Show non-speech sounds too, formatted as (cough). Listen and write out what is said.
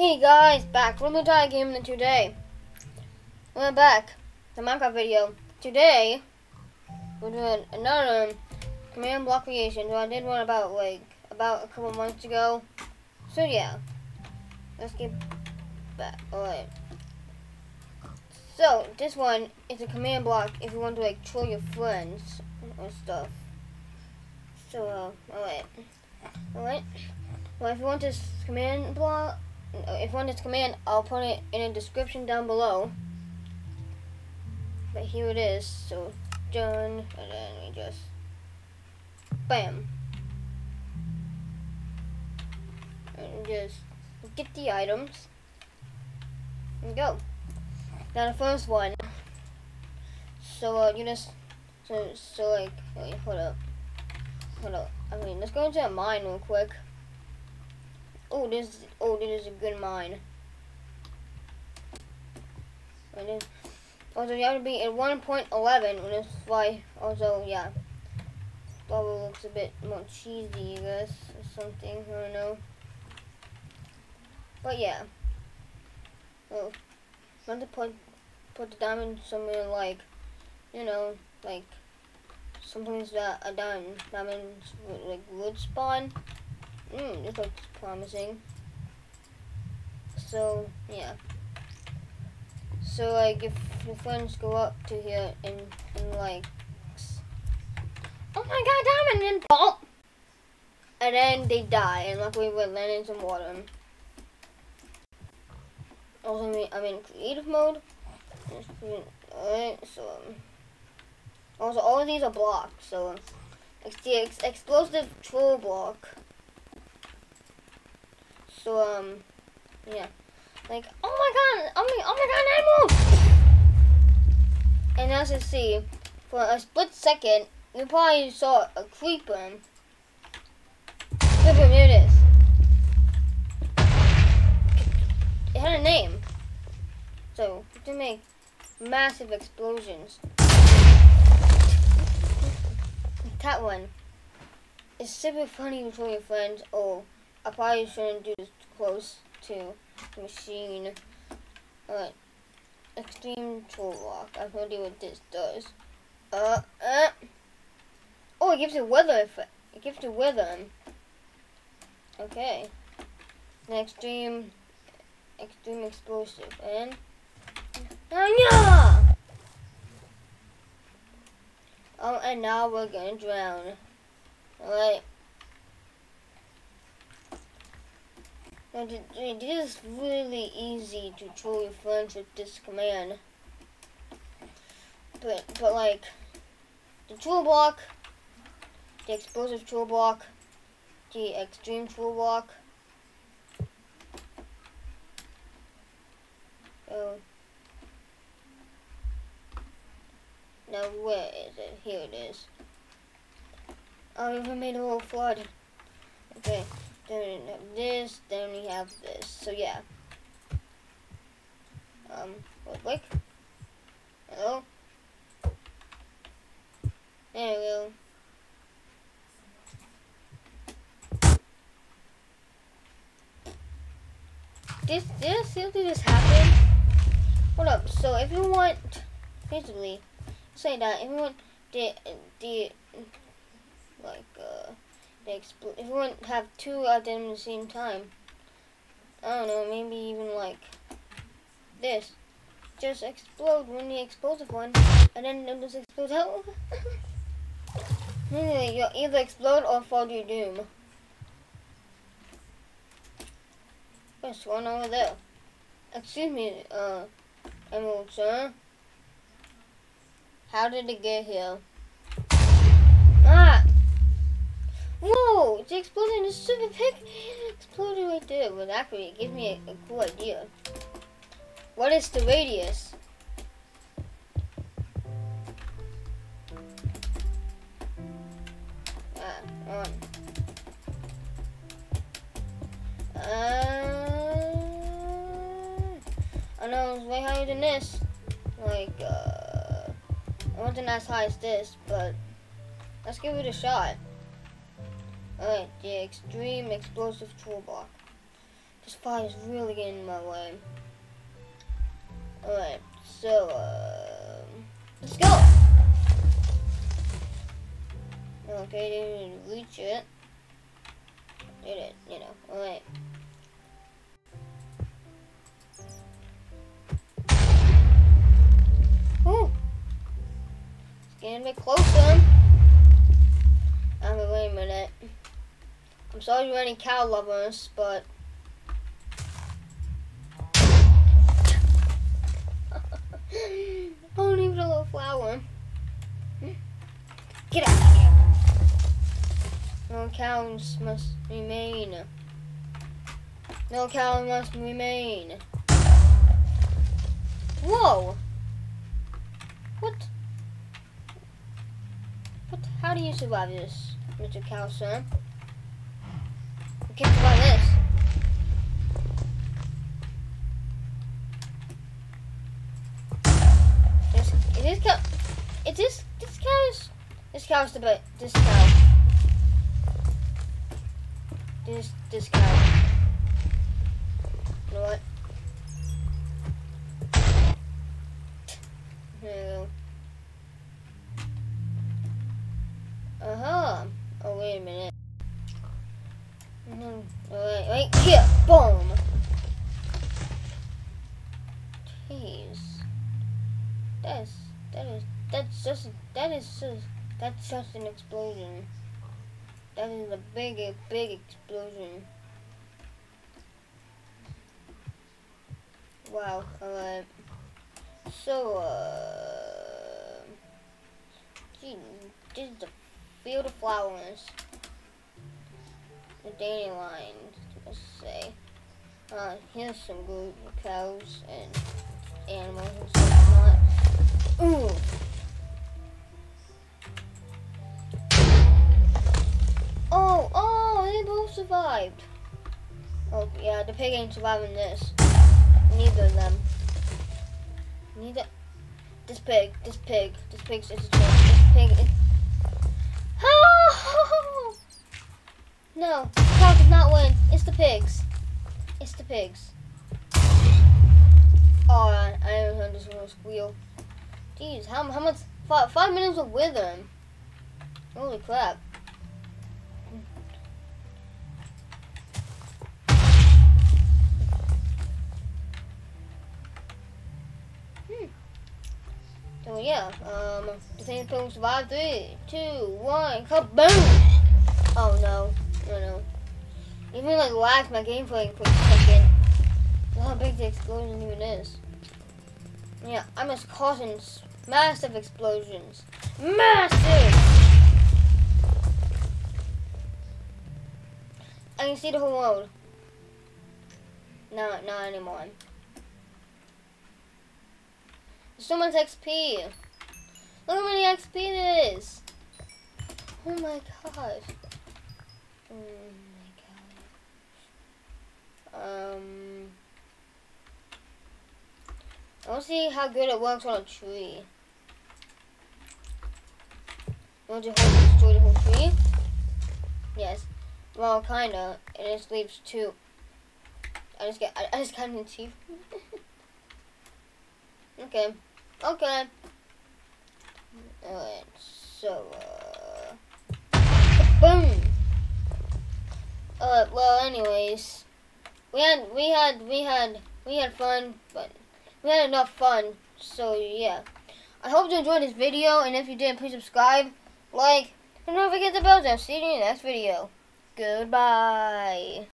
Hey guys, back from the Tie Game and today we're back. The Minecraft video. Today we're doing another command block creation. So I did one about like about a couple months ago. So yeah. Let's get back. Alright. So this one is a command block if you want to like troll your friends or stuff. So uh alright. Alright. Well if you want this command block if one is command, I'll put it in the description down below. But here it is. So done, and then we just bam, and just get the items and go. Now the first one. So uh, you just so so like wait, hold up, hold up. I mean, let's go into a mine real quick. Oh, this oh this is a good mine. And then also you have to be at 1.11 when it's why also yeah. Probably looks a bit more cheesy, I guess, or something. I don't know. But yeah. Well, want to put put the diamond somewhere like, you know, like something that a diamond diamonds like would spawn. Hmm, this looks promising. So, yeah. So, like, if your friends go up to here and, and like, oh my god, diamond, and pop! And then they die, and luckily we're landing some water. Also, I'm in creative mode. Alright, so, also, all of these are blocks, so, it's the ex explosive troll block. So, um, yeah. Like, oh my god, oh my, oh my god, animal! And as you see, for a split second, you probably saw a creeper. Creeper, here it is. It had a name. So, can make massive explosions. that one. It's super funny with your friends. Oh. I probably shouldn't do this close to the machine. Alright. Extreme troll block. I have no idea what this does. Uh, uh. Oh, it gives you weather effect. It gives you weather. Okay. An extreme, extreme explosive. And, yeah! Oh, and now we're gonna drown. Alright. And it is really easy to troll your friends with this command. But, but like, the troll block, the explosive troll block, the extreme troll block. Oh. Now where is it? Here it is. Oh, I even made a little flood. Okay. Then we have this, then we have this. So yeah. Um, what like? Hello? There we go. This, this, seriously this happened? Hold up, so if you want, basically, say that, if you want the, the, like, uh, they explode. If want to have two of them at the same time, I don't know, maybe even like this. Just explode when the explosive one, and then it just explode out. (laughs) You'll either explode or fall to your doom. There's one over there. Excuse me, uh, Emerald, sir. How did it get here? Ah! Whoa! It's exploding a super pig exploded right there. Well, actually, it gives me a, a cool idea. What is the radius? Ah, on. Uh, I know it's way higher than this. Like, uh, it wasn't as high as this, but let's give it a shot. Alright, the extreme explosive troll block. This fire is really getting in my way. Alright, so, uh, let's go! Okay, didn't reach it. Did it, you know, alright. It's getting a bit closer. I'm mean, wait a minute. I'm sorry you're any cow lovers, but oh, leave a little flower. Get out of here. No cows must remain. No cow must remain. Whoa! What? What? How do you survive this, Mr. Cow Son? You can't this. This, is this cow? Is this this this the. This cow. This this cow. You know what? There you go. That's just an explosion. That is a big big explosion. Wow. Alright. So uh, gee, this is the field of flowers. The dandelions, let's say. Uh, here's some good cows and animals and stuff. Ooh. Survived. Oh, yeah, the pig ain't surviving this. Neither of them. Neither. This pig, this pig, this pig's is a joke. This pig is. Oh! (laughs) No, the cow did not win. It's the pigs. It's the pigs. Oh, I, I haven't heard this little squeal. Jeez, how, how much? Five, five minutes of withering. Holy crap. So yeah, um, the thing will survive. Three, two, one, kaboom! Oh no, no, no. Even like lagged my gameplay for a second. Look how big the explosion even is. Yeah, I'm just causing massive explosions. Massive! I can see the whole world. No, not anymore. So much XP. Look how many XP it is. Oh my god. Oh my god. Um. I want to see how good it works on a tree. You want to destroy the whole tree? Yes. Well, kinda. It just leaves two. I just get. I, I just got an achievement. (laughs) okay. Okay. Alright. So. Uh. Boom. Well. Anyways, we had. We had. We had. We had fun, but we had enough fun. So yeah. I hope you enjoyed this video, and if you did, please subscribe, like, and don't forget the bell down. See you in the next video. Goodbye.